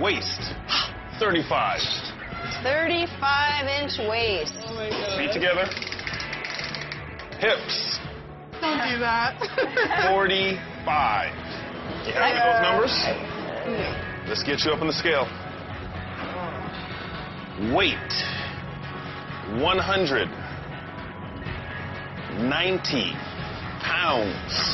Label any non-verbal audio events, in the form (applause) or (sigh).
Waist, 35. 35 inch waist. Oh my god. Feet together. Hips, Don't do that. (laughs) 45. You happy with those numbers? Mm. Let's get you up on the scale. Weight, 190 pounds.